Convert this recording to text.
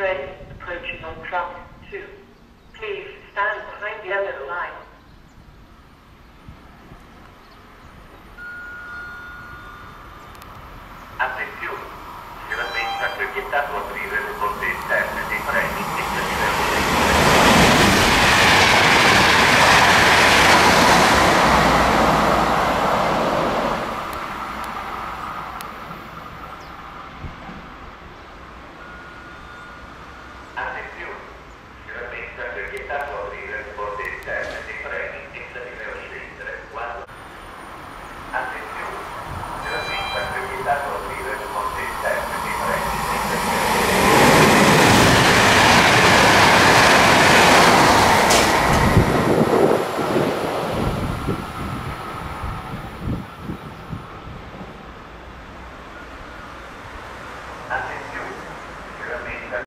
train approaching on track 2. Please stand behind the yellow line. Attenzione, se la pensa che è vietato aprire le porte esterne